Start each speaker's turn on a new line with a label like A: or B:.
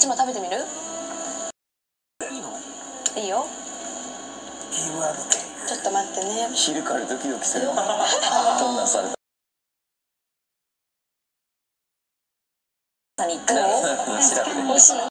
A: ちも食べてみる？
B: いいの？
A: いいよ。
C: ギブ
A: ちょっと待ってね。
D: 昼からドキドキする。どんなされた
A: 何言美味しい